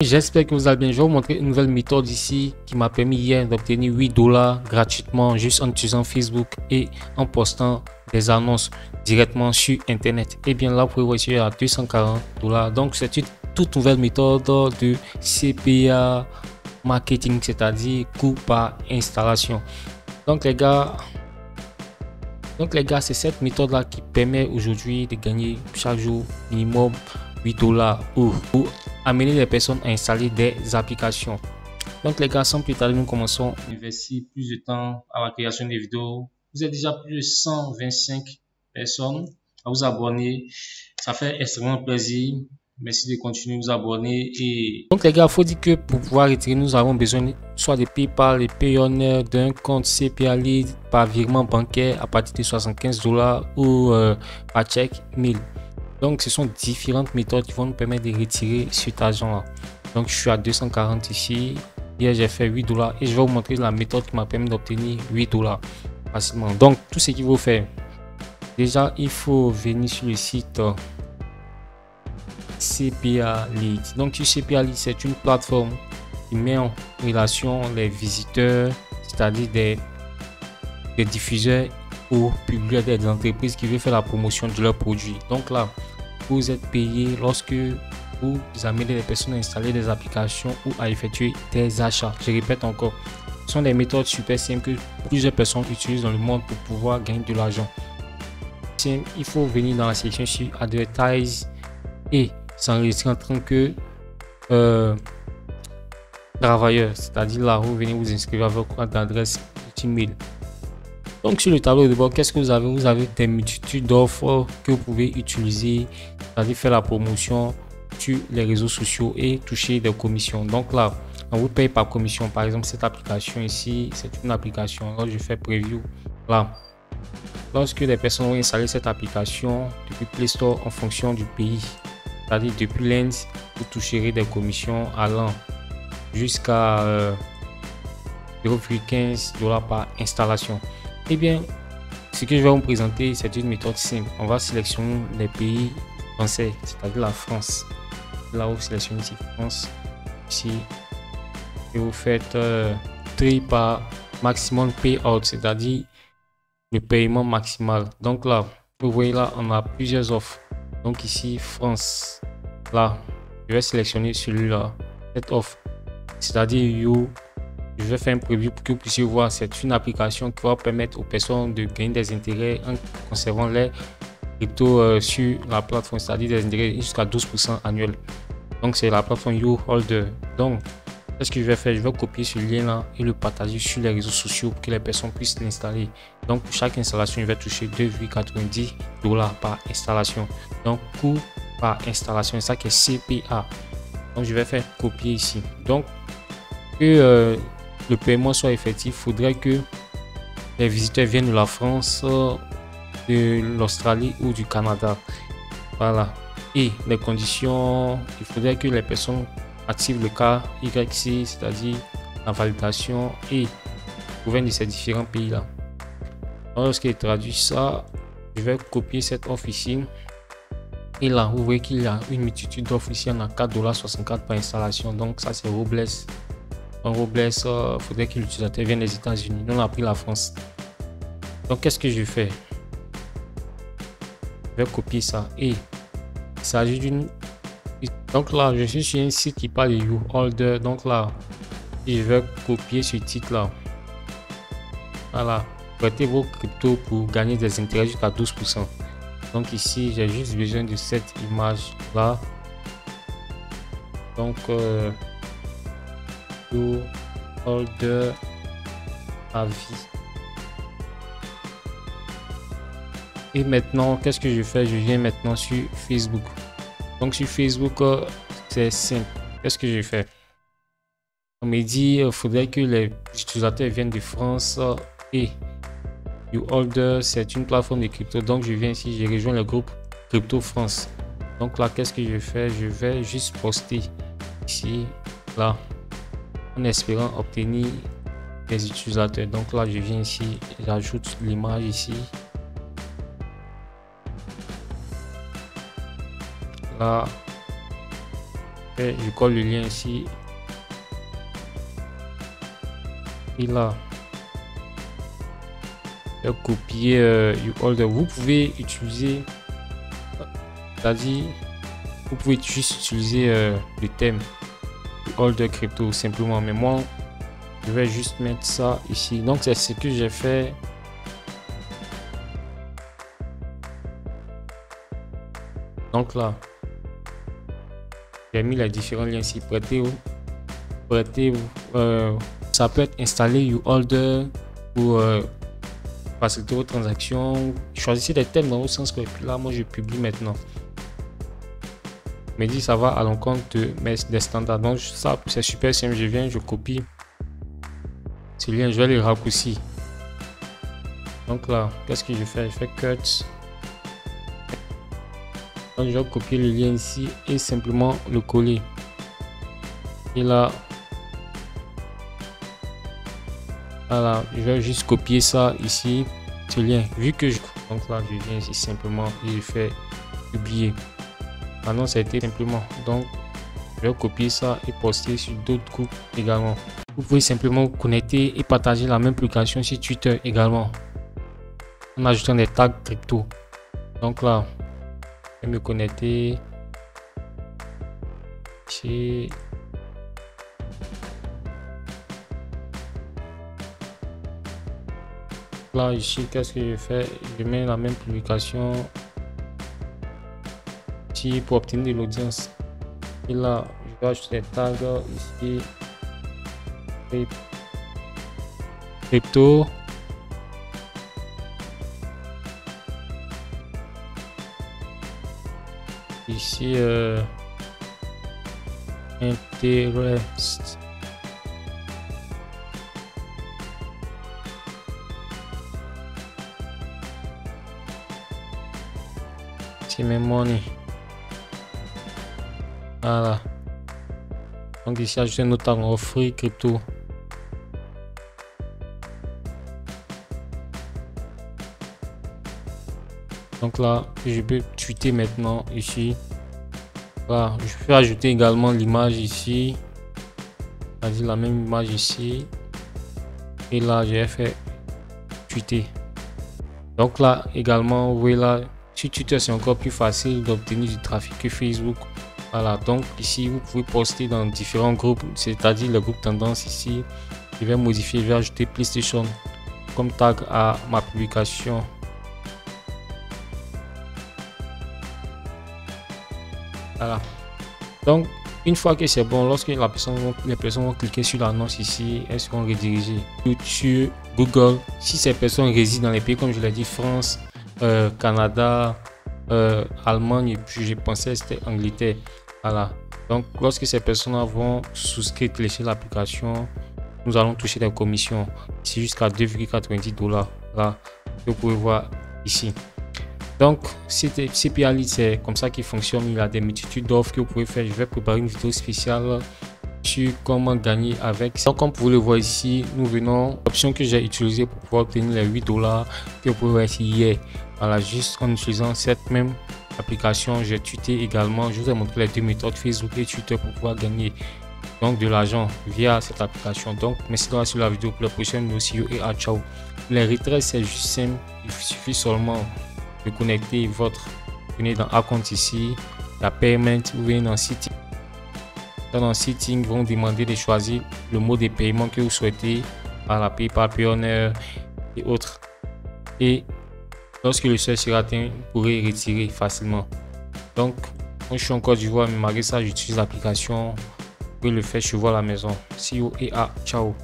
J'espère que vous allez bien. Je vais vous montrer une nouvelle méthode ici qui m'a permis hier d'obtenir 8 dollars gratuitement juste en utilisant Facebook et en postant des annonces directement sur Internet. Et bien là, vous pouvez voir à 240 dollars. Donc, c'est une toute nouvelle méthode de CPA marketing, c'est-à-dire coût par installation. Donc, les gars, donc les gars, c'est cette méthode là qui permet aujourd'hui de gagner chaque jour minimum 8 dollars ou, ou amener les personnes à installer des applications. Donc les gars, sans plus tarder, nous commençons à investir plus de temps à la création des vidéos. Vous êtes déjà plus de 125 personnes à vous abonner. Ça fait extrêmement plaisir. Merci de continuer à vous abonner. Et donc les gars, il faut dire que pour pouvoir retirer, nous avons besoin soit de PayPal et Payoneer, d'un compte CPA Lead par virement bancaire à partir de 75 dollars ou euh, par chèque 1000. Donc, ce sont différentes méthodes qui vont nous permettre de retirer cet argent-là. Donc, je suis à 240 ici. Hier, j'ai fait 8 dollars et je vais vous montrer la méthode qui m'a permis d'obtenir 8 dollars facilement. Donc, tout ce qu'il faut faire, déjà, il faut venir sur le site CPA Lead. Donc, CPA Lead, c'est une plateforme qui met en relation les visiteurs, c'est-à-dire des, des diffuseurs ou publier des entreprises qui veulent faire la promotion de leurs produits. Donc là, vous êtes payé lorsque vous amenez les personnes à installer des applications ou à effectuer des achats. Je répète encore, ce sont des méthodes super simples que plusieurs personnes utilisent dans le monde pour pouvoir gagner de l'argent. Il faut venir dans la section sur Advertise et s'enregistrer en tant que euh, travailleur, c'est-à-dire là vous venez vous inscrire avec votre adresse email. Donc sur le tableau de bord, qu'est-ce que vous avez Vous avez des multitudes d'offres que vous pouvez utiliser, c'est-à-dire faire la promotion sur les réseaux sociaux et toucher des commissions. Donc là, on vous paye par commission. Par exemple, cette application ici, c'est une application. Là, je fais preview. Là, lorsque les personnes vont installer cette application depuis Play Store en fonction du pays, c'est-à-dire depuis l'Inde, vous toucherez des commissions allant jusqu'à 0,15 euh, dollars par installation. Eh bien, ce que je vais vous présenter, c'est une méthode simple. On va sélectionner les pays français, c'est-à-dire la France. Là, vous sélectionnez ici France, ici, et vous faites euh, tri par maximum payout, c'est-à-dire le paiement maximal. Donc là, vous voyez là, on a plusieurs offres. Donc ici, France. Là, je vais sélectionner celui-là, cette offre, c'est-à-dire You je vais faire un preview pour que vous puissiez voir. C'est une application qui va permettre aux personnes de gagner des intérêts en conservant les cryptos euh, sur la plateforme, c'est-à-dire des intérêts jusqu'à 12% annuels. Donc, c'est la plateforme YouHolder. Donc, ce que je vais faire, je vais copier ce lien-là et le partager sur les réseaux sociaux pour que les personnes puissent l'installer. Donc, pour chaque installation, je vais toucher 2,90 dollars par installation. Donc, coût par installation, ça qui est CPA. Donc, je vais faire copier ici. Donc, que euh, le paiement soit effectif, il faudrait que les visiteurs viennent de la France, de l'Australie ou du Canada. Voilà. Et les conditions, il faudrait que les personnes activent le cas YC, c'est-à-dire la validation et proviennent de ces différents pays-là. Lorsqu'il traduit ça, je vais copier cette offre ici. Et là, vous voyez qu'il y a une multitude d'offres ici. On a 4,64$ par installation. Donc, ça, c'est Robles en Robles, il faudrait que l'utilisateur vienne des États-Unis. Nous, on a pris la France. Donc, qu'est-ce que je fais? Je vais copier ça. Et il s'agit d'une. Donc là, je suis sur un site qui parle de YouHolder. Donc là, je vais copier ce titre-là. Voilà. Prêtez vos cryptos pour gagner des intérêts jusqu'à 12%. Donc ici, j'ai juste besoin de cette image-là. Donc, euh, holder à vie. Et maintenant, qu'est-ce que je fais? Je viens maintenant sur Facebook. Donc sur Facebook, euh, c'est simple. Qu'est-ce que je fais? On me dit il faudrait que les utilisateurs viennent de France euh, et YouHolder, c'est une plateforme de crypto. Donc je viens ici, je rejoins le groupe Crypto France. Donc là, qu'est-ce que je fais? Je vais juste poster ici, là en espérant obtenir des utilisateurs. Donc là, je viens ici, j'ajoute l'image ici. Là, je colle le lien ici. Et là, je copier euh, Vous pouvez utiliser, c'est-à-dire, vous pouvez juste utiliser euh, le thème holder crypto simplement. Mais moi, je vais juste mettre ça ici. Donc, c'est ce que j'ai fait. Donc là, j'ai mis les différents liens ici. Prêtez-vous. Prêtez-vous. Euh, ça peut être installé YouHolder pour euh, faciliter vos transactions. Choisissez des thèmes dans vos sens. Puis là, moi, je publie maintenant. Mais dit ça va à l'encontre de mes des standards. Donc ça, c'est super simple. Je viens, je copie ce lien, je vais les raccourcir. Donc là, qu'est-ce que je fais? Je fais cut. Donc je vais copier le lien ici et simplement le coller. Et là, voilà, je vais juste copier ça ici, ce lien. Vu que je... Donc là, je viens ici simplement et je fais publier. Maintenant, ça a été simplement. Donc, je vais copier ça et poster sur d'autres groupes également. Vous pouvez simplement connecter et partager la même publication sur Twitter également. En ajoutant des tags crypto. Donc là, je vais me connecter chez là ici qu'est-ce que je fais? Je mets la même publication pour obtenir l'audience. Je vais ajouter des tags ici. Crypto. Ici, euh, interest. Money. Voilà. Donc ici, ajouter notamment free crypto. Donc là, je peux tweeter maintenant ici. Voilà, je peux ajouter également l'image ici. la même image ici. Et là, j'ai fait tweeter. Donc là, également, vous voyez là, sur Twitter, c'est encore plus facile d'obtenir du trafic que Facebook. Voilà, donc ici, vous pouvez poster dans différents groupes, c'est-à-dire le groupe tendance ici. Je vais modifier, je vais ajouter PlayStation comme tag à ma publication. Voilà. Donc, une fois que c'est bon, lorsque la personne, les personnes vont cliquer sur l'annonce ici, elles seront redirigées sur Google. Si ces personnes résident dans les pays comme je l'ai dit, France, euh, Canada, euh, Allemagne et puis je pensais c'était Angleterre. Voilà. Donc lorsque ces personnes vont souscrire, télécharger l'application, nous allons toucher des commissions. C'est jusqu'à 2,90 dollars. Là, vous pouvez voir ici. Donc, CPA c'est comme ça qu'il fonctionne. Il y a des multitudes d'offres que vous pouvez faire. Je vais préparer une vidéo spéciale sur comment gagner avec. Donc, comme vous le voyez ici, nous venons l'option que j'ai utilisée pour pouvoir obtenir les 8 dollars que vous pouvez voir hier. Voilà, juste en utilisant cette même application, j'ai tweeté également. Je vous ai montré les deux méthodes Facebook et Twitter pour pouvoir gagner donc de l'argent via cette application. Donc, merci d'avoir suivi la vidéo pour la prochaine vidéo. et à ciao. Les retraits, c'est juste simple. Il suffit seulement de connecter votre. venez dans Account ici, la Payment, vous venez dans Setting. Dans Setting, vont demander de choisir le mode de paiement que vous souhaitez par la PayPal, Payoneer et autres. Et Lorsque le seuil sera atteint, vous pourrez retirer facilement. Donc, moi je suis en Côte d'Ivoire, mais malgré ça, j'utilise l'application. Vous le faire chez vous à la maison. See you et à ciao.